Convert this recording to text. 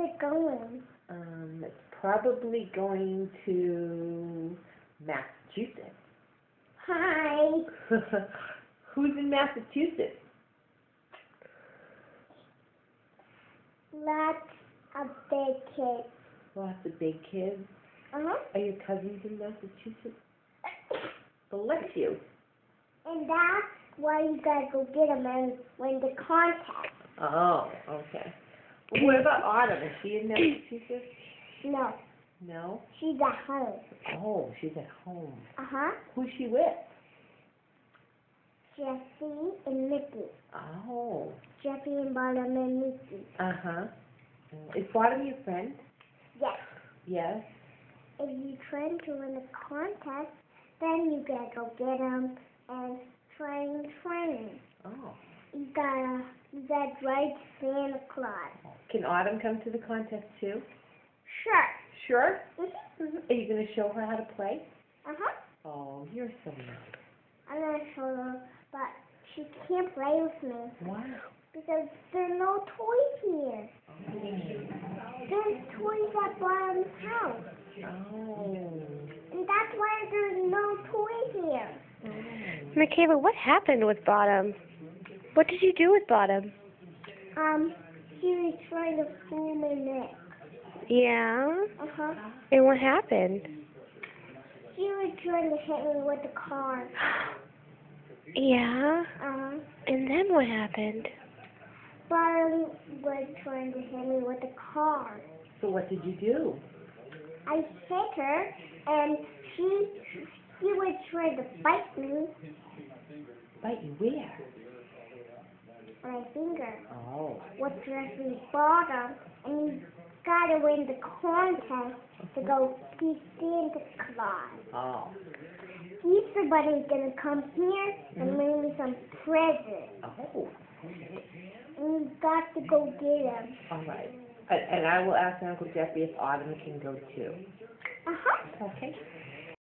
it going? Um, it's probably going to Massachusetts. Hi. Who's in Massachusetts? Lots of big kids. Lots of big kids. Uh-huh. Are your cousins in Massachusetts? Bless you. And that's why you gotta go get them and win the contest. Oh, okay. What about Autumn? Is she in Massachusetts? No, No. she's at home. Oh, she's at home. Uh-huh. Who's she with? Jesse and Mickey. Oh. Jeffy and Bottom and Mickey. Uh huh. Is Bottom your friend? Yes. Yes. If you try to win the contest, then you gotta go get them and train training. Oh. You gotta, you gotta Santa Claus. Can Autumn come to the contest too? Sure. Sure. Mm-hmm. Are you going to show her how to play? Uh-huh. Oh, you're so nice. I'm gonna show her, but she can't play with me Wow. because there are no toys here. There's toys at Bottom's house, Oh. and that's why there's no toys here. oh. Michaela, what happened with Bottom? What did you do with Bottom? Um, she was trying to pull my neck. Yeah? Uh-huh. And what happened? She was trying to hit me with the car. yeah? Uh-huh. And then what happened? Bottom was trying to hit me with the car. So what did you do? I hit her, and she she was trying to bite me Bite you where? My finger. Oh. What's Jeffrey's bottom, and you gotta win the contest to go see Santa Claus. Oh. Easter Bunny's gonna come here and bring me some presents, Oh. and you got to go get them. All right. And, I will ask Uncle Jeffrey if Autumn can go too. Uh huh. Okay.